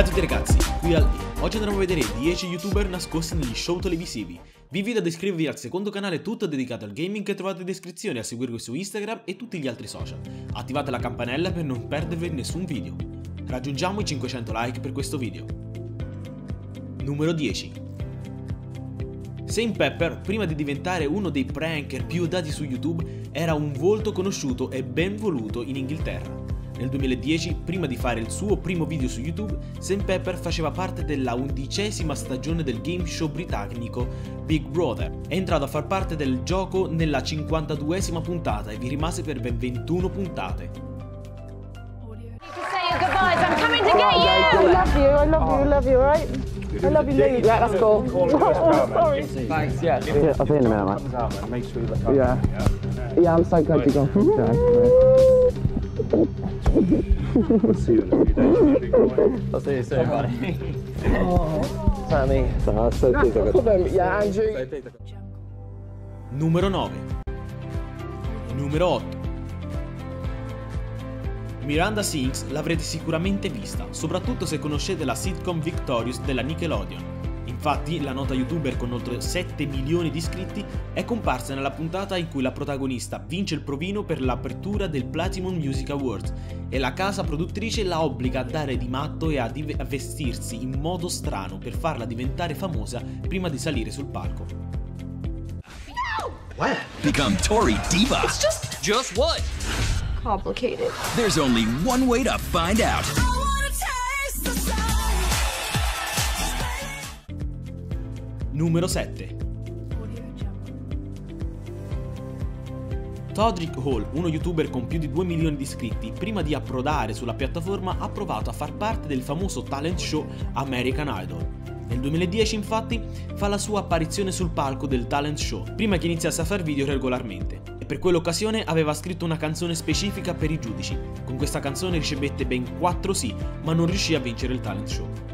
Bella a tutti ragazzi, qui Aldi. Oggi andremo a vedere 10 youtuber nascosti negli show televisivi. Vi invito ad iscrivervi al secondo canale tutto dedicato al gaming che trovate in descrizione e a seguirvi su Instagram e tutti gli altri social. Attivate la campanella per non perdervi nessun video. Raggiungiamo i 500 like per questo video. Numero 10 Saint Pepper, prima di diventare uno dei pranker più udati su YouTube, era un volto conosciuto e ben voluto in Inghilterra. Nel 2010, prima di fare il suo primo video su YouTube, Saint Pepper faceva parte della undicesima stagione del game show britannico Big Brother. È entrato a far parte del gioco nella 52esima puntata e vi rimase per ben 21 puntate. I love you. Yeah, that's cool. oh, sorry. Thanks, yeah. Yeah, I'll see in a minute, Yeah. Yeah, I'm so glad you got We'll see you in a few days. I'll see you soon, buddy. Sammy. So, so. Numero 9 Numero 8 Miranda Sings l'avrete sicuramente vista, soprattutto se conoscete la sitcom Victorious della Nickelodeon. Infatti, la nota youtuber con oltre 7 milioni di iscritti è comparsa nella puntata in cui la protagonista vince il provino per l'apertura del Platinum Music Awards e la casa produttrice la obbliga a dare di matto e a, div- a vestirsi in modo strano per farla diventare famosa prima di salire sul palco. Become Tori Diva. Just Just what? complicated. There's only one way to find out. Numero 7 Todrick Hall, uno youtuber con più di 2 milioni di iscritti, prima di approdare sulla piattaforma ha provato a far parte del famoso talent show American Idol. Nel 2010 infatti fa la sua apparizione sul palco del talent show, prima che iniziasse a far video regolarmente. E per quell'occasione aveva scritto una canzone specifica per i giudici. Con questa canzone ricevette ben 4 sì, ma non riuscì a vincere il talent show.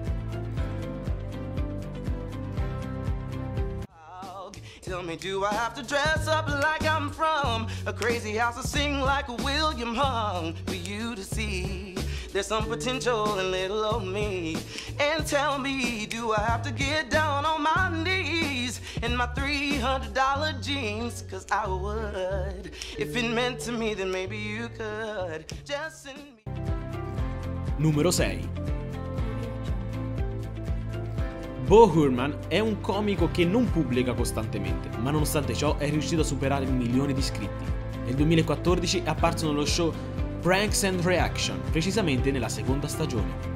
Tell me, do I have to dress up like I'm from a crazy house to sing like William Hung for you to see? There's some potential in little old me. And tell me, do I have to get down on my knees in my $300 jeans? Cause I would. If it meant to me, then maybe you could. Just send me. Numero 6 Bo Hurman è un comico che non pubblica costantemente, ma nonostante ciò è riuscito a superare il milione di iscritti. Nel 2014 è apparso nello show Pranks and Reaction, precisamente nella seconda stagione.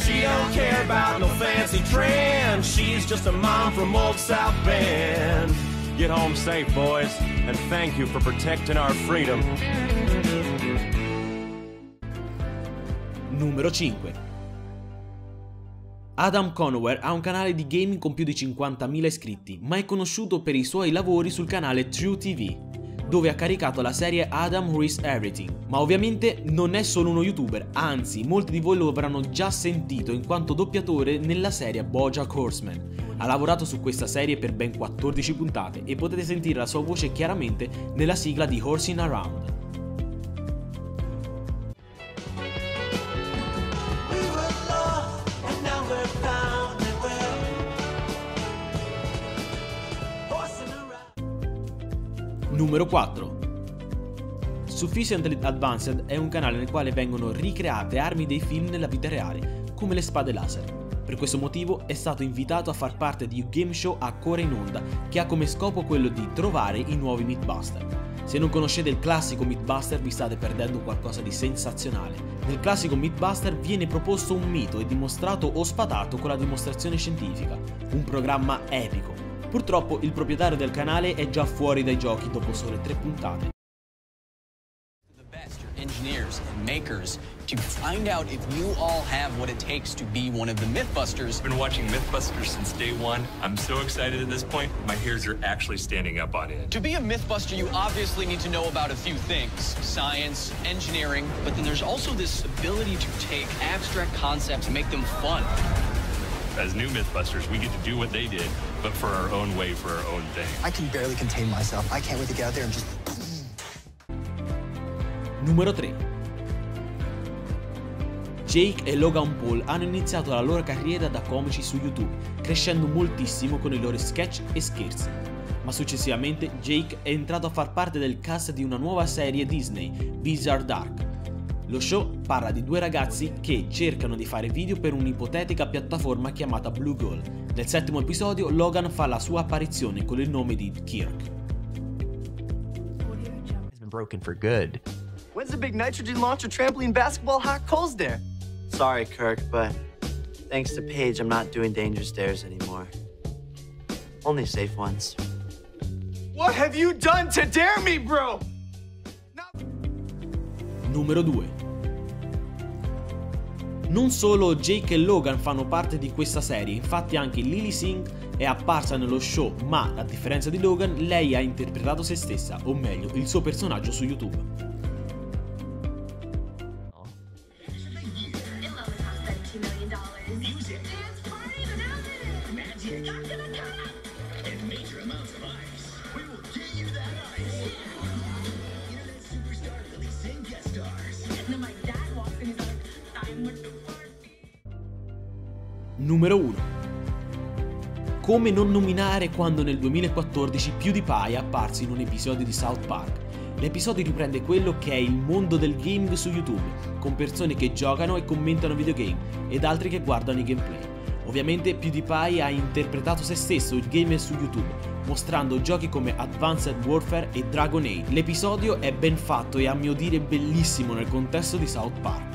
She don't care about fancy trends. She's just a mom from old South Bend. Get home safe, boys, and thank you for protecting our freedom. Numero 5 Adam Conover ha un canale di gaming con più di 50.000 iscritti, ma è conosciuto per i suoi lavori sul canale True TV, dove ha caricato la serie Adam Ruins Everything. Ma ovviamente non è solo uno youtuber, anzi molti di voi lo avranno già sentito in quanto doppiatore nella serie Bojack Horseman. Ha lavorato su questa serie per ben 14 puntate e potete sentire la sua voce chiaramente nella sigla di Horsing Around. Numero 4 Sufficiently Advanced è un canale nel quale vengono ricreate armi dei film nella vita reale, come le spade laser. Per questo motivo è stato invitato a far parte di game show a cuore in onda che ha come scopo quello di trovare i nuovi Mythbuster. Se non conoscete il classico Mythbuster vi state perdendo qualcosa di sensazionale. Nel classico Mythbuster viene proposto un mito e dimostrato o spatato con la dimostrazione scientifica, un programma epico. Purtroppo il proprietario del canale è già fuori dai giochi dopo sole tre puntate. The best, your engineers and makers, to find out if you all have what it takes to be one of the Mythbusters. I've been watching Mythbusters since day one. I'm so excited at this point. My hairs are actually standing up on end. To be a Mythbuster, you obviously need to know about a few things science, engineering, but then there's also this ability to take abstract concepts and make them fun. As new Mythbusters, we get to do what they did, but for our own way, for our own thing. I can barely contain myself. I can't wait to get out there and just Numero 3 Jake e Logan Paul hanno iniziato la loro carriera da comici su YouTube, crescendo moltissimo con i loro sketch e scherzi. Ma successivamente Jake è entrato a far parte del cast di una nuova serie Disney, Bizarre Dark. Lo show parla di due ragazzi che cercano di fare video per un'ipotetica piattaforma chiamata Blue Goal. Nel settimo episodio Logan fa la sua apparizione con il nome di Kirk. It's been broken for good. When's the big nitrogen launcher trampoline basketball hot coals there? Sorry, Kirk, but thanks to Paige, I'm not doing dangerous dares anymore. Only safe ones. What have you done to dare me, bro? Numero 2 Non solo Jake e Logan fanno parte di questa serie, infatti anche Lily Singh è apparsa nello show, ma a differenza di Logan, lei ha interpretato se stessa, o meglio, il suo personaggio su YouTube. Numero 1 Come non nominare quando nel 2014 PewDiePie è apparso in un episodio di South Park. L'episodio riprende quello che è il mondo del gaming su YouTube, con persone che giocano e commentano videogame ed altri che guardano i gameplay. Ovviamente PewDiePie ha interpretato se stesso il gamer su YouTube, mostrando giochi come Advanced Warfare e Dragon Age. L'episodio è ben fatto e a mio dire bellissimo nel contesto di South Park.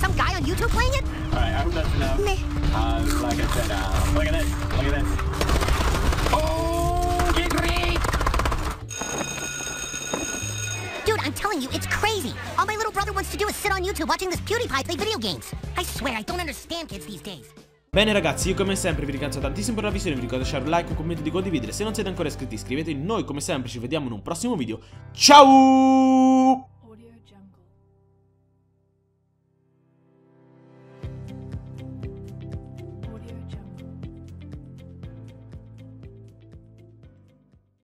Some guy on YouTube playing it? Alright, I hope that's enough. Meh. Uh, like I said, uh, look at this. Look at this. Oh, get great! Dude, I'm telling you, it's crazy. All my little brother wants to do is sit on YouTube watching this PewDiePie play video games. I swear, I don't understand kids these days. Bene ragazzi, io come sempre vi ringrazio tantissimo per la visione, vi ricordo di lasciare un like, un commento e di condividere. Se non siete ancora iscritti iscrivetevi, noi come sempre ci vediamo in un prossimo video. Ciao!